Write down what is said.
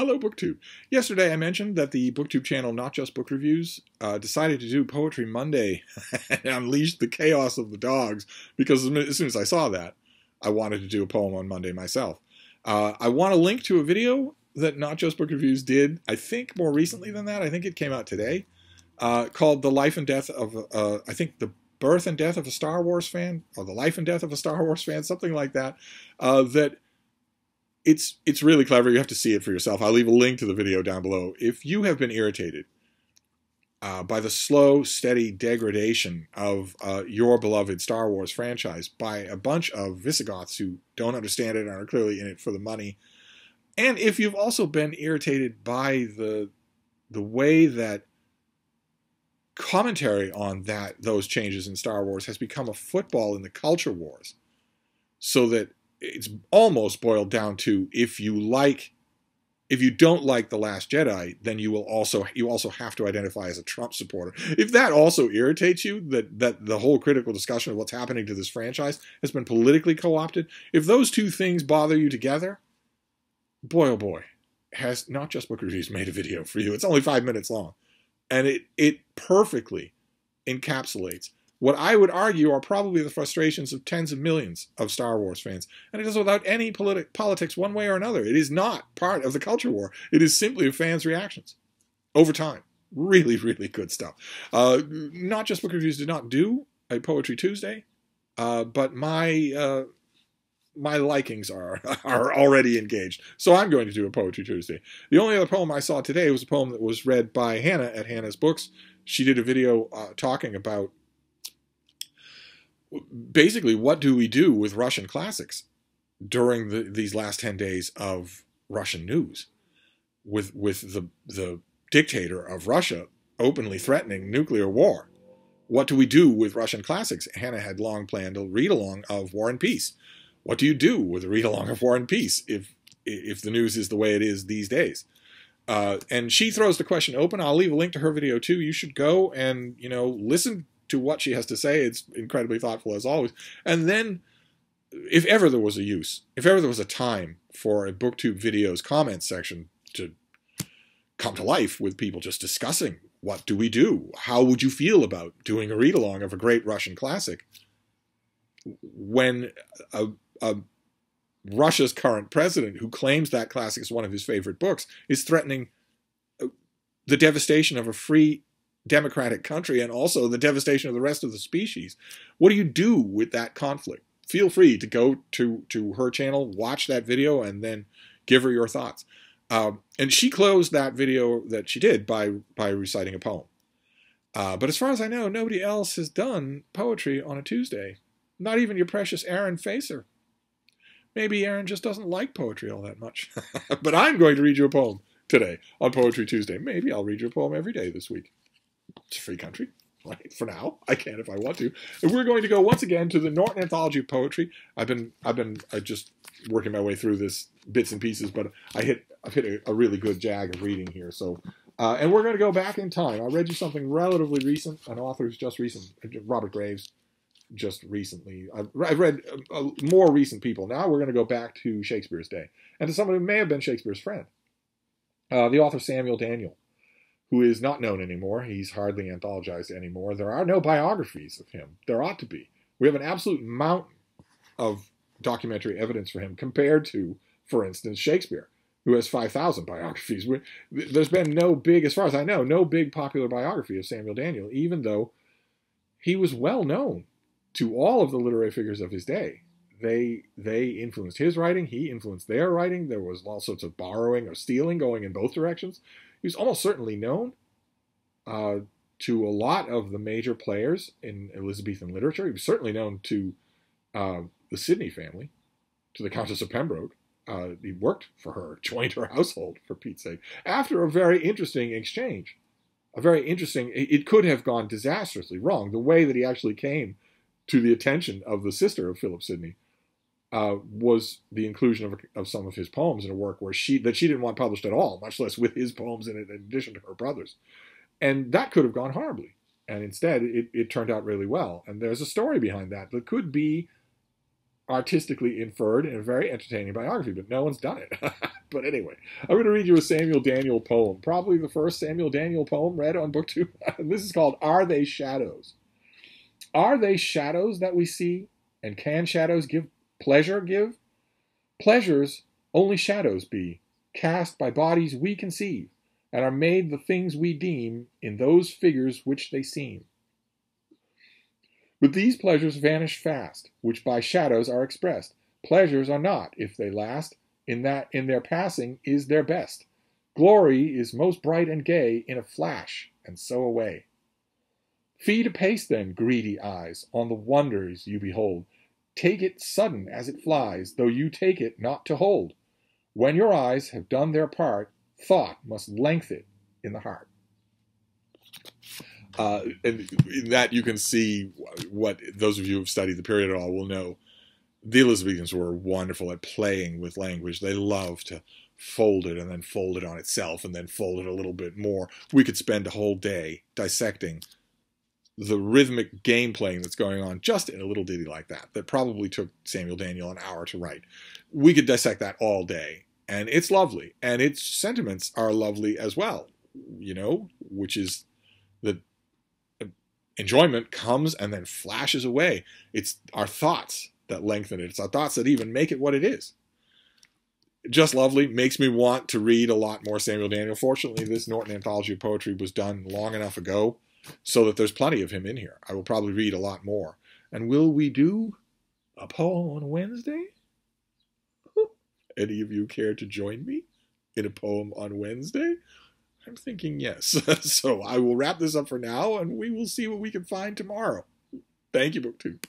Hello, BookTube. Yesterday I mentioned that the BookTube channel, Not Just Book Reviews, uh, decided to do Poetry Monday and unleashed the chaos of the dogs because as soon as I saw that, I wanted to do a poem on Monday myself. Uh, I want to link to a video that Not Just Book Reviews did, I think more recently than that. I think it came out today, uh, called The Life and Death of, uh, I think, The Birth and Death of a Star Wars Fan, or The Life and Death of a Star Wars Fan, something like that. Uh, that it's it's really clever. You have to see it for yourself. I'll leave a link to the video down below. If you have been irritated uh, by the slow, steady degradation of uh, your beloved Star Wars franchise by a bunch of Visigoths who don't understand it and are clearly in it for the money, and if you've also been irritated by the the way that commentary on that those changes in Star Wars has become a football in the culture wars, so that it's almost boiled down to if you like if you don't like the last jedi then you will also you also have to identify as a trump supporter. If that also irritates you that that the whole critical discussion of what's happening to this franchise has been politically co-opted if those two things bother you together boy oh boy has not just book reviews made a video for you it's only five minutes long and it it perfectly encapsulates what I would argue are probably the frustrations of tens of millions of Star Wars fans. And it is without any politi- politics one way or another. It is not part of the culture war. It is simply a fans' reactions over time. Really, really good stuff. Uh, not just book reviews did not do a Poetry Tuesday, uh, but my uh, my likings are are already engaged. So I'm going to do a Poetry Tuesday. The only other poem I saw today was a poem that was read by Hannah at Hannah's Books. She did a video uh, talking about basically, what do we do with Russian classics during the, these last 10 days of Russian news with, with the, the dictator of Russia openly threatening nuclear war? What do we do with Russian classics? Hannah had long planned a read along of War and Peace. What do you do with a read along of War and Peace if, if the news is the way it is these days? Uh, and she throws the question open. I'll leave a link to her video too. You should go and you know listen to what she has to say. It's incredibly thoughtful as always. And then, if ever there was a use, if ever there was a time for a BookTube videos comment section to come to life with people just discussing what do we do? How would you feel about doing a read along of a great Russian classic when a, a Russia's current president, who claims that classic is one of his favorite books, is threatening uh, the devastation of a free democratic country and also the devastation of the rest of the species. What do you do with that conflict? Feel free to go to, to her channel, watch that video, and then give her your thoughts. Um, and she closed that video that she did by, by reciting a poem. Uh, but as far as I know, nobody else has done poetry on a Tuesday. Not even your precious Aaron Facer. Maybe Aaron just doesn't like poetry all that much. but I'm going to read you a poem today on Poetry Tuesday. Maybe I'll read you a poem every day this week. It's a free country. Right, for now, I can if I want to. And we're going to go once again to the Norton Anthology of Poetry. I've been I've been uh, just working my way through this bits and pieces, but I hit I've hit a, a really good jag of reading here. So, uh, and we're going to go back in time. I read you something relatively recent, an author's just recent, Robert Graves, just recently. I've, I've read uh, more recent people. Now we're going to go back to Shakespeare's day and to someone who may have been Shakespeare's friend, uh, the author Samuel Daniel who is not known anymore. He's hardly anthologized anymore. There are no biographies of him. There ought to be. We have an absolute mountain of documentary evidence for him compared to, for instance, Shakespeare, who has 5,000 biographies. There's been no big, as far as I know, no big popular biography of Samuel Daniel, even though he was well known to all of the literary figures of his day. They they influenced his writing. He influenced their writing. There was all sorts of borrowing or stealing going in both directions. He was almost certainly known uh, to a lot of the major players in Elizabethan literature. He was certainly known to uh, the Sidney family, to the Countess of Pembroke. Uh, he worked for her, joined her household, for Pete's sake, after a very interesting exchange. A very interesting, it could have gone disastrously wrong. The way that he actually came to the attention of the sister of Philip Sidney uh, was the inclusion of, of some of his poems in a work where she that she didn't want published at all, much less with his poems in it, in addition to her brother's. And that could have gone horribly. And instead, it, it turned out really well. And there's a story behind that that could be artistically inferred in a very entertaining biography, but no one's done it. but anyway, I'm going to read you a Samuel Daniel poem, probably the first Samuel Daniel poem read on BookTube. this is called Are They Shadows? Are they shadows that we see? And can shadows give pleasure give? Pleasures only shadows be, cast by bodies we conceive, and are made the things we deem in those figures which they seem. But these pleasures vanish fast, which by shadows are expressed. Pleasures are not, if they last, in that in their passing is their best. Glory is most bright and gay in a flash, and so away. Feed apace then, greedy eyes, on the wonders you behold. Take it sudden as it flies, though you take it not to hold. When your eyes have done their part, thought must lengthen in the heart. Uh, and in that you can see what those of you who've studied the period at all will know. The Elizabethans were wonderful at playing with language. They loved to fold it and then fold it on itself and then fold it a little bit more. We could spend a whole day dissecting the rhythmic game playing that's going on just in a little ditty like that, that probably took Samuel Daniel an hour to write. We could dissect that all day, and it's lovely, and its sentiments are lovely as well, you know, which is that uh, enjoyment comes and then flashes away. It's our thoughts that lengthen it, it's our thoughts that even make it what it is. Just lovely, makes me want to read a lot more Samuel Daniel. Fortunately, this Norton Anthology of Poetry was done long enough ago so that there's plenty of him in here. I will probably read a lot more. And will we do a poem on Wednesday? Any of you care to join me in a poem on Wednesday? I'm thinking yes. so I will wrap this up for now and we will see what we can find tomorrow. Thank you, BookTube.